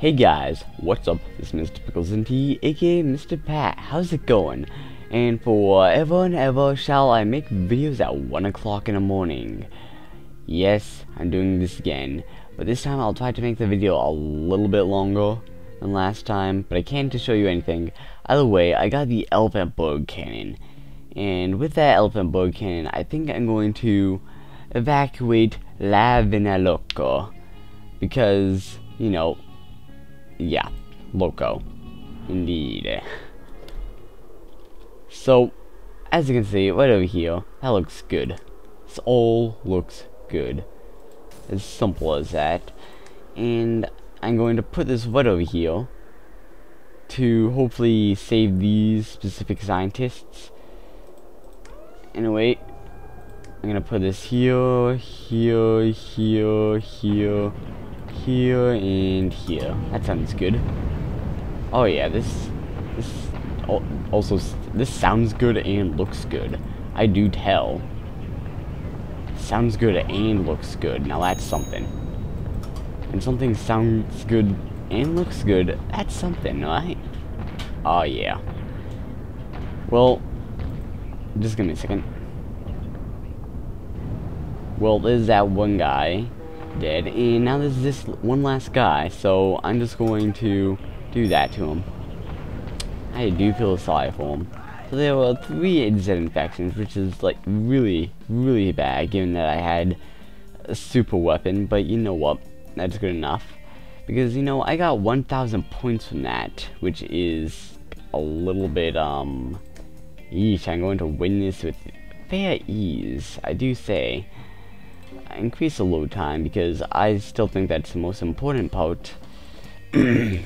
Hey guys, what's up? This is Mr. Pickles and Tea, aka Mr. Pat. How's it going? And forever and ever shall I make videos at 1 o'clock in the morning. Yes, I'm doing this again. But this time I'll try to make the video a little bit longer than last time, but I can't to show you anything. Either way, I got the elephant bug cannon. And with that elephant bug cannon, I think I'm going to evacuate La Vinaloca. Because, you know, yeah, loco. Indeed. So, as you can see, right over here, that looks good. This all looks good. As simple as that. And I'm going to put this right over here to hopefully save these specific scientists. Anyway, I'm gonna put this here, here, here, here, here, and here. That sounds good. Oh yeah, this, this, also, this sounds good and looks good. I do tell. Sounds good and looks good. Now that's something. And something sounds good and looks good, that's something, right? Oh yeah. Well, just give me a second. Well, there's that one guy dead, and now there's this one last guy, so I'm just going to do that to him. I do feel sorry for him. So there were three instead infections, which is like really, really bad, given that I had a super weapon, but you know what, that's good enough. Because, you know, I got 1,000 points from that, which is a little bit, um, yeesh, I'm going to win this with fair ease, I do say increase the load time because I still think that's the most important part. and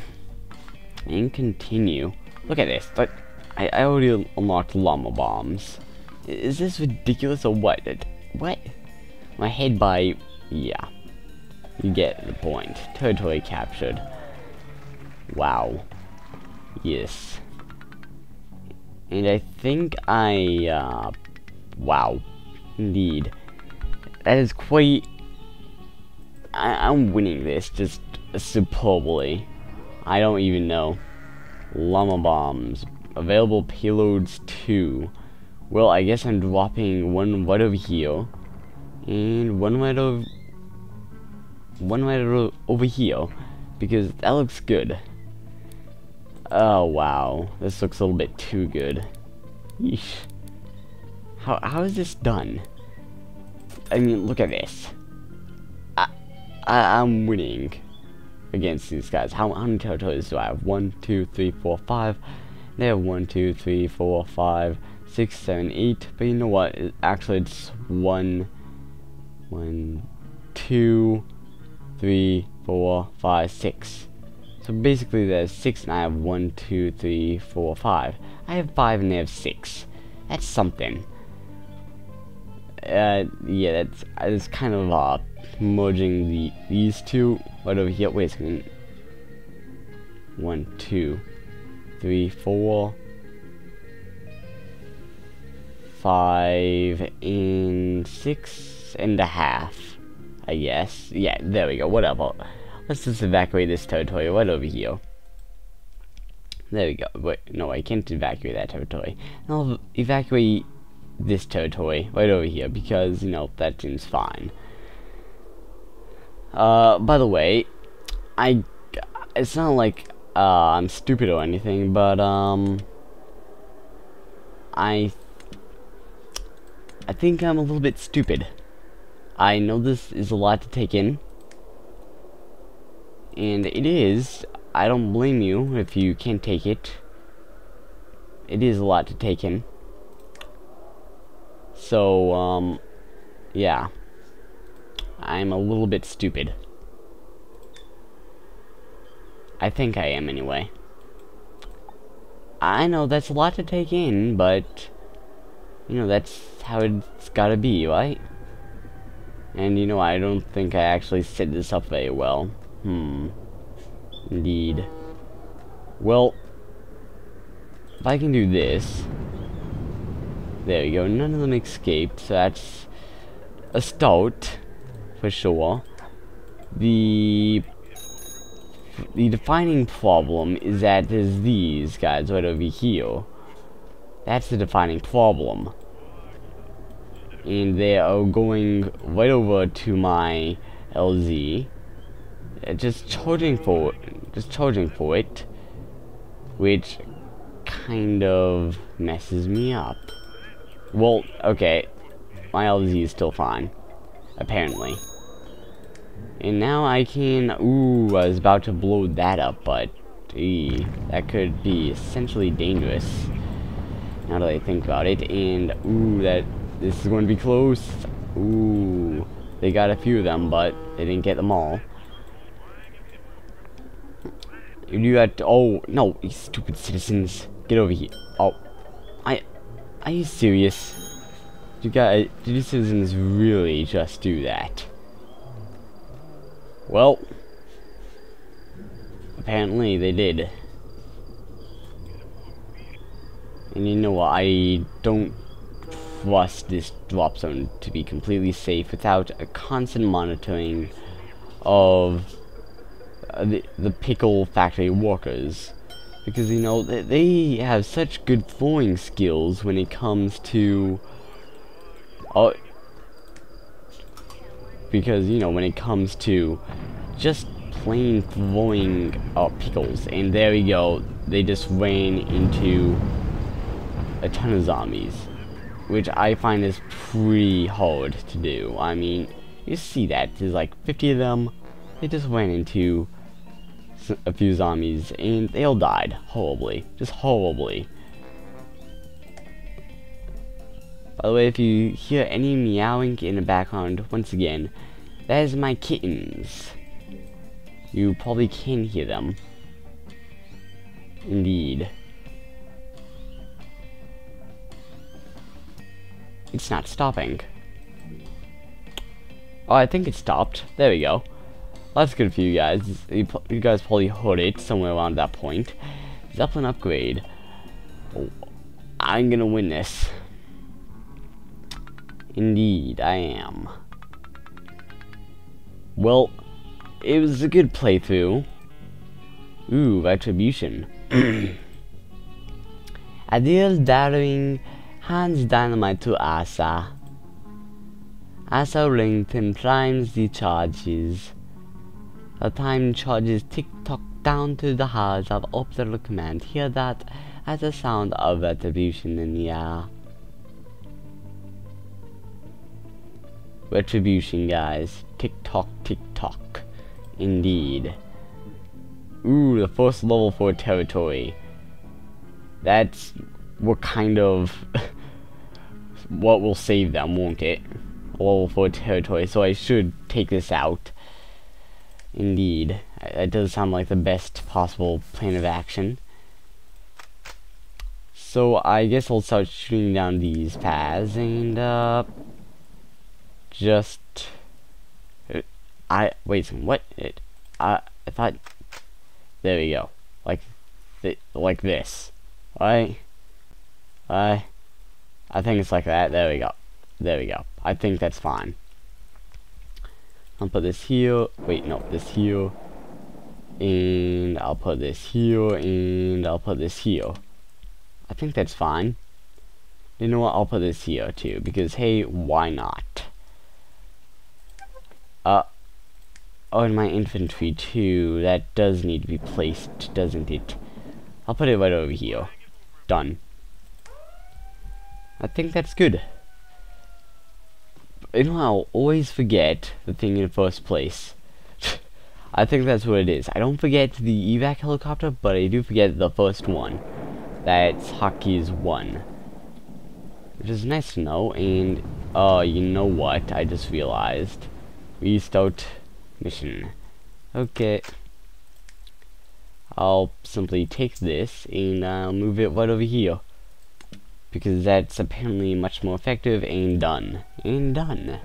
continue. Look at this. But I, I already unlocked llama bombs. Is this ridiculous or what? What? My head by... Yeah. You get the point. Territory captured. Wow. Yes. And I think I, uh... Wow. Indeed. That is quite... I am winning this just superbly. I don't even know. Llama bombs. Available payloads 2. Well, I guess I'm dropping one right over here. And one right over... One right over here. Because that looks good. Oh, wow. This looks a little bit too good. Yeesh. How, how is this done? I mean, look at this. I, I, am winning against these guys. How, how many territories do I have? One, two, three, four, five. They have one, two, three, four, five, six, seven, eight. But you know what? Actually, it's one, one, two, three, four, five, six. So basically, there's six, and I have one, two, three, four, five. I have five, and they have six. That's something uh, yeah, that's it's kind of uh, merging the these two right over here. Wait a second. One, two, three, four, five, and six and a half. I guess. Yeah, there we go. Whatever. Let's just evacuate this territory right over here. There we go. Wait, no, I can't evacuate that territory. I'll evacuate this territory right over here because, you know, that seems fine. Uh, by the way, I, it's not like, uh, I'm stupid or anything, but, um, I, I think I'm a little bit stupid. I know this is a lot to take in, and it is, I don't blame you if you can't take it. It is a lot to take in. So, um, yeah. I'm a little bit stupid. I think I am anyway. I know that's a lot to take in, but, you know, that's how it's gotta be, right? And, you know, I don't think I actually set this up very well. Hmm. Indeed. Well, if I can do this, there we go, none of them escaped, so that's a start, for sure. The the defining problem is that there's these guys right over here. That's the defining problem. And they are going right over to my LZ. Uh, just charging for just charging for it. Which kind of messes me up. Well, okay. My LZ is still fine. Apparently. And now I can... Ooh, I was about to blow that up, but... Ee, that could be essentially dangerous. Now that I think about it. And, ooh, that... This is going to be close. Ooh. They got a few of them, but they didn't get them all. You got... Oh, no, you stupid citizens. Get over here. Oh. Are you serious? You guys... You citizens really just do that? Well, apparently they did. And you know what, I don't trust this drop zone to be completely safe without a constant monitoring of uh, the, the pickle factory workers. Because, you know, they, have such good throwing skills when it comes to... Uh, because you know when it comes to just plain throwing uh, pickles. And there we go. They just ran into a ton of zombies which I find is pretty hard to do. I mean you see that there's like 50 of them. They just ran into a few zombies and they all died horribly just horribly By the way, if you hear any meowing in the background, once again, that is my kittens. You probably can hear them. Indeed. It's not stopping. Oh, I think it stopped. There we go. That's good for you guys. You, you, guys probably heard it somewhere around that point. Zeppelin upgrade. Oh, I'm gonna win this. Indeed, I am. Well, it was a good playthrough. Ooh, Retribution. Adil Darwin hands dynamite to Asa. Asa Rington primes the charges. The time charges tick-tock down to the house of Optical Command. Hear that as a sound of retribution in the air. Retribution, guys. Tick tock, tick tock. Indeed. Ooh, the first level 4 territory. That's what kind of... what will save them, won't it? Level 4 territory, so I should take this out. Indeed. That does sound like the best possible plan of action. So I guess I'll start shooting down these paths and uh just I wait what? It I I thought there we go. Like th like this. Right? I I think it's like that. There we go. There we go. I think that's fine I'll put this here wait no this here and I'll put this here and I'll put this here I think that's fine you know what I'll put this here too because hey why not uh, oh, and my infantry too. That does need to be placed, doesn't it? I'll put it right over here. Done. I think that's good. You know, I'll always forget the thing in the first place. I think that's what it is. I don't forget the evac helicopter, but I do forget the first one. That's Hockey's one. Which is nice to know, and, uh, you know what, I just realized. Restart mission. Okay. I'll simply take this and I'll move it right over here. Because that's apparently much more effective and done. And done.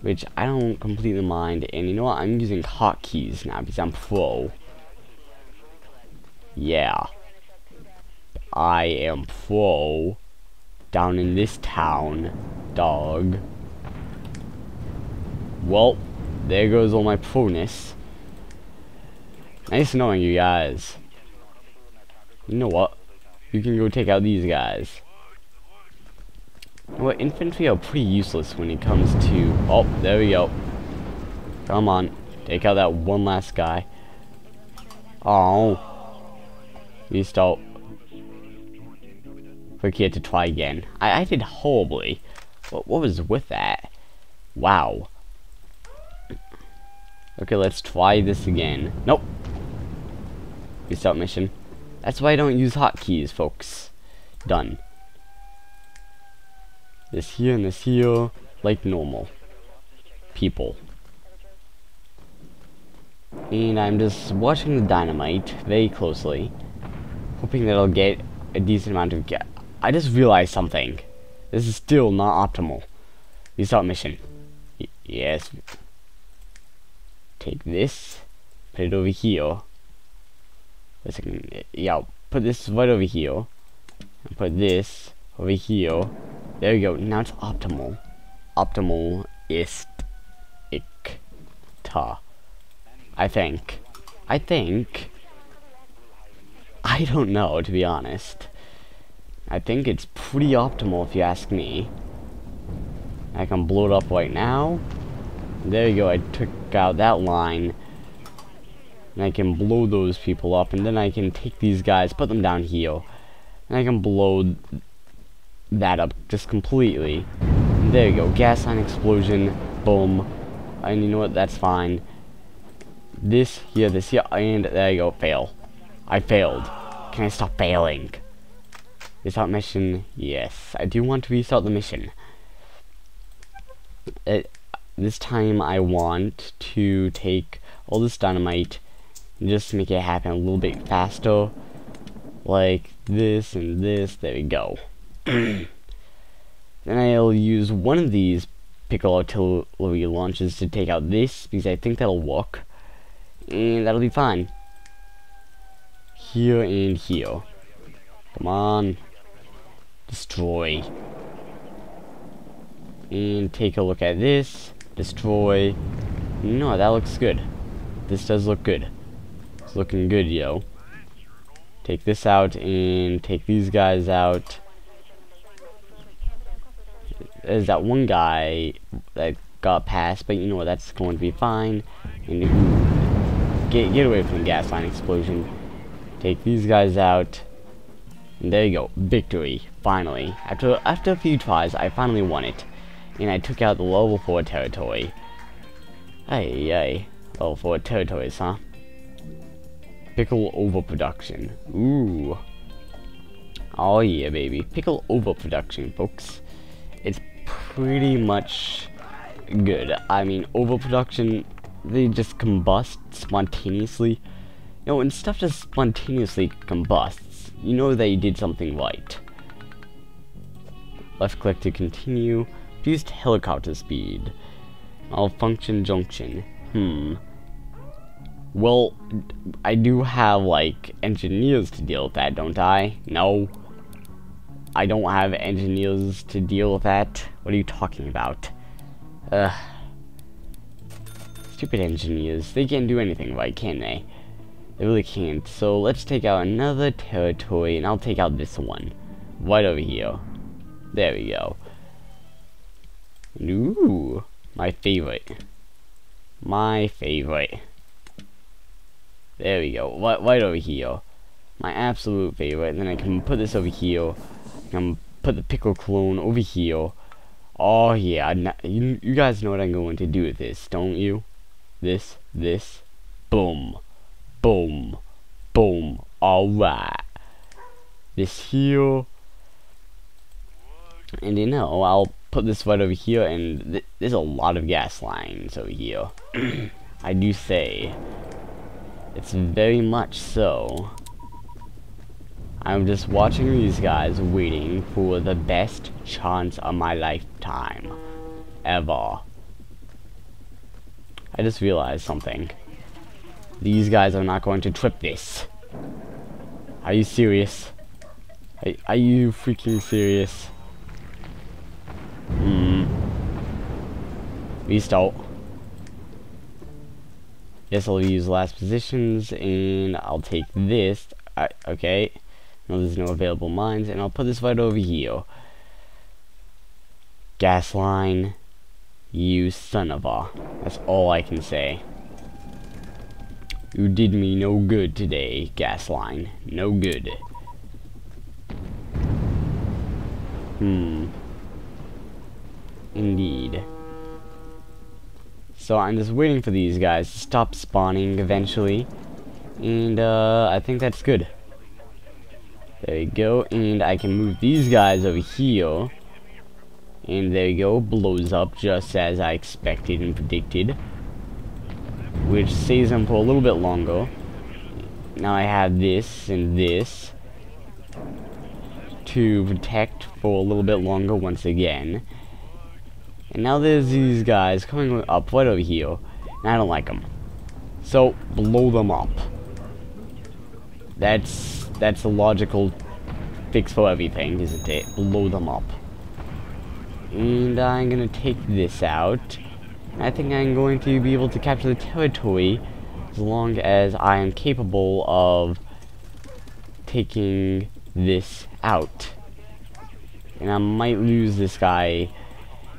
Which I don't completely mind. And you know what? I'm using hotkeys now because I'm pro. Yeah. I am pro. Down in this town. Dog. Well, there goes all my proness. Nice knowing you guys. You know what? You can go take out these guys. Well, infantry are pretty useless when it comes to... Oh, there we go. Come on. Take out that one last guy. Oh. You stop. Forget to try again. I, I did horribly. What, what was with that? Wow. Okay, let's try this again. Nope. Restart mission. That's why I don't use hotkeys, folks. Done. This here and this here, like normal. People. And I'm just watching the dynamite very closely. Hoping that I'll get a decent amount of gas. I just realized something. This is still not optimal. Restart mission. Y yes. Take this. Put it over here. Second. Yeah, put this right over here. And put this over here. There we go. Now it's optimal. Optimal ist ik ta. I think. I think. I don't know, to be honest. I think it's pretty optimal if you ask me. I can blow it up right now. There you go, I took out that line. And I can blow those people up, and then I can take these guys, put them down here. And I can blow that up just completely. And there you go, gas line explosion, boom. And you know what, that's fine. This here, this here, and there you go, fail. I failed. Can I stop failing? Restart mission, yes. I do want to restart the mission. It, this time I want to take all this dynamite just to make it happen a little bit faster. Like this and this, there we go. then I'll use one of these pickle artillery launches to take out this because I think that'll work. And that'll be fine. Here and here. Come on. Destroy. And take a look at this destroy. No, that looks good. This does look good. Looking good, yo. Take this out and take these guys out. There's that one guy that got past, but you know what, that's going to be fine. And get, get away from the gas line explosion. Take these guys out. And there you go, victory, finally. After, after a few tries, I finally won it and I took out the level 4 territory. Hey, hey, level 4 territories, huh? Pickle overproduction. Ooh. Oh yeah, baby. Pickle overproduction, folks. It's pretty much good. I mean, overproduction, they just combust spontaneously. You know, when stuff just spontaneously combusts, you know they did something right. Left click to continue. Reduced helicopter speed. Malfunction junction. Hmm. Well, I do have, like, engineers to deal with that, don't I? No. I don't have engineers to deal with that. What are you talking about? Ugh. Stupid engineers. They can't do anything right, can they? They really can't. So let's take out another territory, and I'll take out this one. Right over here. There we go. Ooh, my favorite. My favorite. There we go. Right, right over here. My absolute favorite. And then I can put this over here. I can put the pickle clone over here. Oh yeah, you, you guys know what I'm going to do with this, don't you? This, this, boom, boom, boom. Alright. This here. And you know, I'll put this right over here, and th there's a lot of gas lines over here. I do say. It's very much so. I'm just watching these guys waiting for the best chance of my lifetime. Ever. I just realized something. These guys are not going to trip this. Are you serious? Are, are you freaking serious? Hmm. Restart. I'll use last positions, and I'll take this. I, okay. No, there's no available mines, and I'll put this right over here. Gas line, you son of a. That's all I can say. You did me no good today, gas line. No good. Hmm. Indeed. So I'm just waiting for these guys to stop spawning eventually. And, uh, I think that's good. There you go. And I can move these guys over here. And there you go. Blows up just as I expected and predicted. Which saves them for a little bit longer. Now I have this and this. To protect for a little bit longer once again. And now there's these guys coming up right over here. And I don't like them. So, blow them up. That's that's a logical fix for everything, isn't it? Blow them up. And I'm gonna take this out. I think I'm going to be able to capture the territory as long as I am capable of taking this out. And I might lose this guy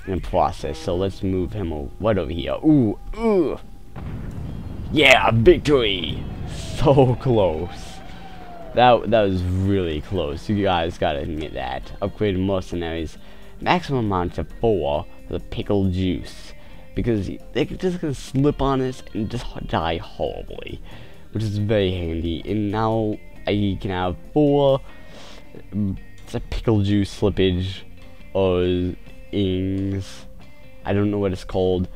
in process, so let's move him right over here. Ooh, ooh! Yeah, victory! So close. That, that was really close. You guys gotta admit that. Upgraded mercenaries. Maximum amount of four the pickle juice. Because they're just gonna slip on us and just die horribly. Which is very handy. And now I can have four mm, it's a pickle juice slippage or ings. I don't know what it's called.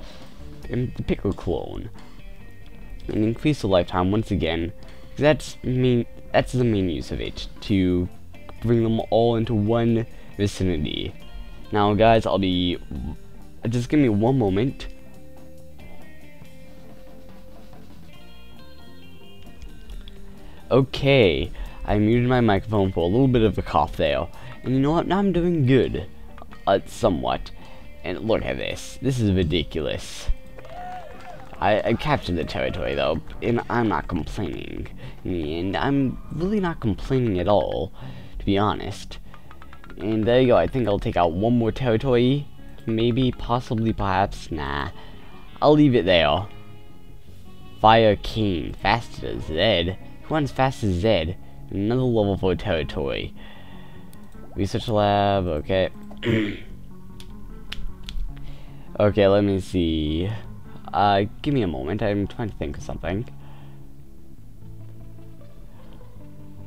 And the pickle clone. And increase the lifetime once again. That's main that's the main use of it. To bring them all into one vicinity. Now guys, I'll be just give me one moment. Okay, I muted my microphone for a little bit of a cough there. And you know what? Now I'm doing good. Uh, somewhat. And look at this. This is ridiculous. I, I captured the territory though, and I'm not complaining. And I'm really not complaining at all, to be honest. And there you go, I think I'll take out one more territory. Maybe, possibly, perhaps, nah. I'll leave it there. Fire King, faster as Zed. Who runs fast as Zed? Another level 4 territory. Research lab, okay. okay, let me see. Uh, give me a moment, I'm trying to think of something.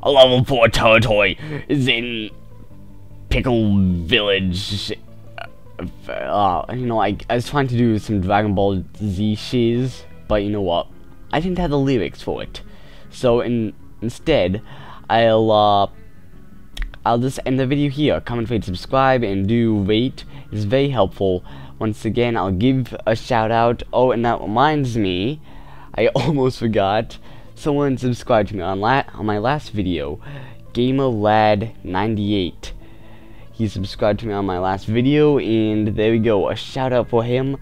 A level 4 territory is in Pickle Village. Uh, you know, I, I was trying to do some Dragon Ball Z shiz, but you know what? I didn't have the lyrics for it. So in, instead, I'll uh, I'll just end the video here. Comment, rate, subscribe, and do rate. It's very helpful. Once again, I'll give a shout out. Oh, and that reminds me, I almost forgot. Someone subscribed to me on on my last video, GamerLad98. He subscribed to me on my last video, and there we go. A shout out for him.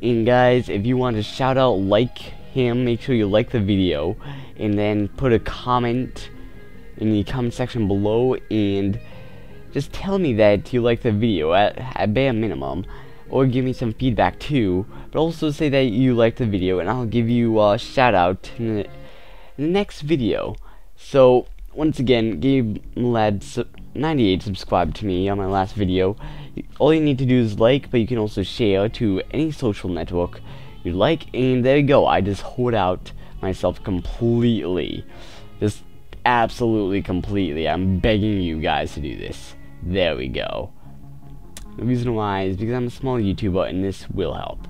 And guys, if you want a shout out like him, make sure you like the video, and then put a comment in the comment section below and just tell me that you like the video at, at bare minimum or give me some feedback too but also say that you like the video and I'll give you a shout out in the, in the next video. So once again Gabe Lad 98 subscribed to me on my last video. All you need to do is like but you can also share to any social network you like and there you go I just hold out myself completely. Just absolutely completely. I'm begging you guys to do this. There we go. The reason why is because I'm a small YouTuber and this will help.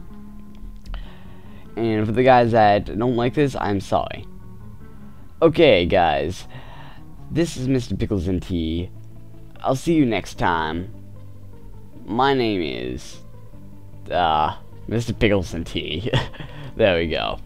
And for the guys that don't like this, I'm sorry. Okay, guys. This is Mr. Pickles and Tea. I'll see you next time. My name is, uh, Mr. Pickles and Tea. there we go.